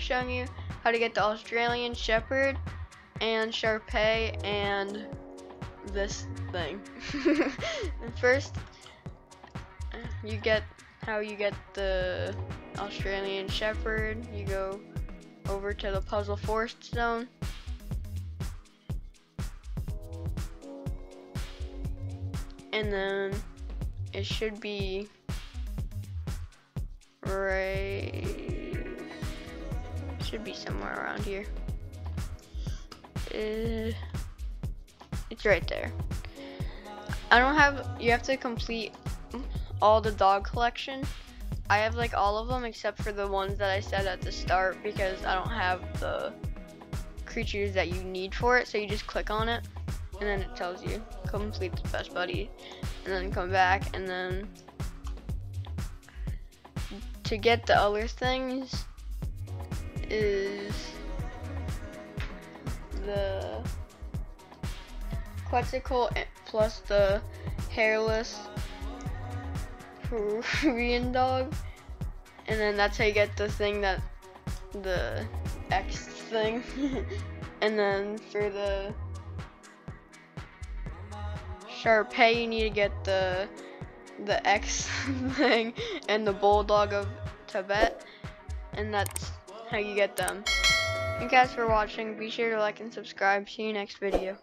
showing you how to get the Australian Shepherd and Shar Pei and this thing. First, you get how you get the Australian Shepherd. You go over to the Puzzle Forest Zone. And then it should be right should be somewhere around here. Uh, it's right there. I don't have, you have to complete all the dog collection. I have like all of them except for the ones that I said at the start because I don't have the creatures that you need for it. So you just click on it and then it tells you complete the best buddy and then come back and then to get the other things is the Quetzalcoatl plus the hairless Peruvian dog. And then that's how you get the thing that the X thing. and then for the Shar Pei you need to get the the X thing and the bulldog of Tibet. And that's how you get them. Thank you guys for watching. Be sure to like and subscribe. See you next video.